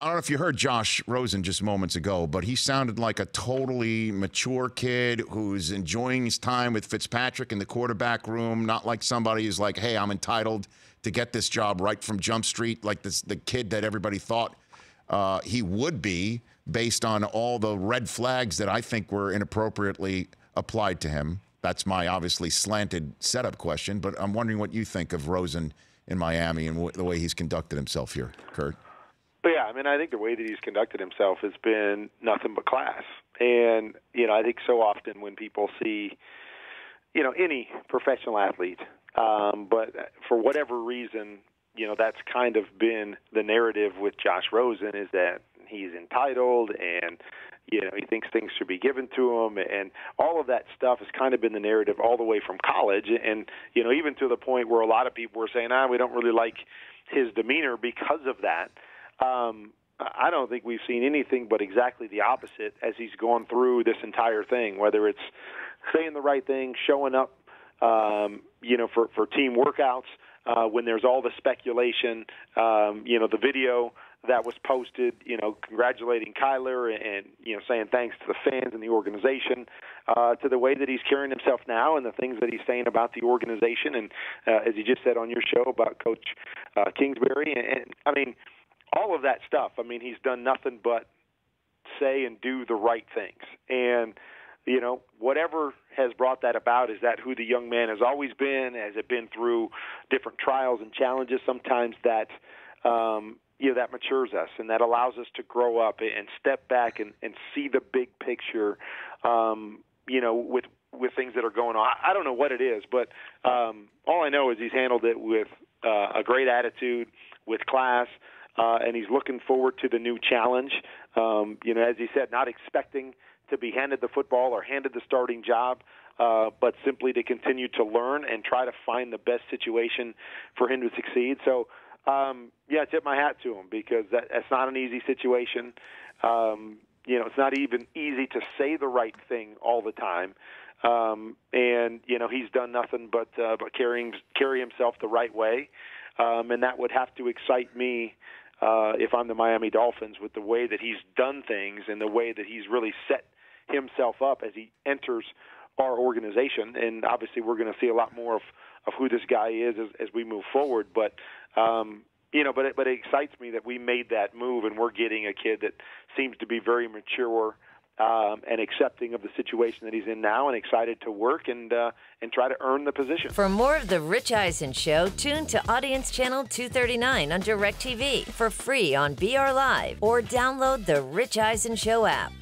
I don't know if you heard Josh Rosen just moments ago, but he sounded like a totally mature kid who's enjoying his time with Fitzpatrick in the quarterback room, not like somebody who's like, hey, I'm entitled to get this job right from Jump Street, like this, the kid that everybody thought uh, he would be based on all the red flags that I think were inappropriately applied to him. That's my obviously slanted setup question, but I'm wondering what you think of Rosen in Miami and the way he's conducted himself here, Kurt. But yeah, I mean, I think the way that he's conducted himself has been nothing but class. And you know, I think so often when people see, you know, any professional athlete, um, but for whatever reason, you know, that's kind of been the narrative with Josh Rosen is that he's entitled and you know he thinks things should be given to him. And all of that stuff has kind of been the narrative all the way from college. And you know even to the point where a lot of people were saying ah we don't really like his demeanor because of that um, I don't think we've seen anything but exactly the opposite as he's gone through this entire thing. Whether it's saying the right thing, showing up, um, you know, for for team workouts uh, when there's all the speculation, um, you know, the video that was posted, you know, congratulating Kyler and, you know saying thanks to the fans and the organization, uh, to the way that he's carrying himself now and the things that he's saying about the organization, and uh, as you just said on your show about Coach uh, Kingsbury, and, and I mean all of that stuff. I mean, he's done nothing but say and do the right things. And, you know, whatever has brought that about, is that who the young man has always been? Has it been through different trials and challenges? Sometimes that, um, you know, that matures us and that allows us to grow up and step back and, and see the big picture, um, you know, with with things that are going on. I don't know what it is, but um, all I know is he's handled it with uh, a great attitude, with class uh, and he's looking forward to the new challenge. Um, you know, as he said, not expecting to be handed the football or handed the starting job, uh, but simply to continue to learn and try to find the best situation for him to succeed. So, um, yeah, I tip my hat to him because that, that's not an easy situation. Um, you know, it's not even easy to say the right thing all the time. Um, and you know, he's done nothing but uh, but carrying carry himself the right way, um, and that would have to excite me uh, if I'm the Miami Dolphins with the way that he's done things and the way that he's really set himself up as he enters our organization. And obviously, we're going to see a lot more of, of who this guy is as, as we move forward. But um, you know, but it, but it excites me that we made that move and we're getting a kid that seems to be very mature um, and accepting of the situation that he's in now and excited to work and uh, and try to earn the position. For more of the Rich Eisen show, tune to Audience Channel 239 on DirecTV for free on BR Live or download the Rich Eisen show app.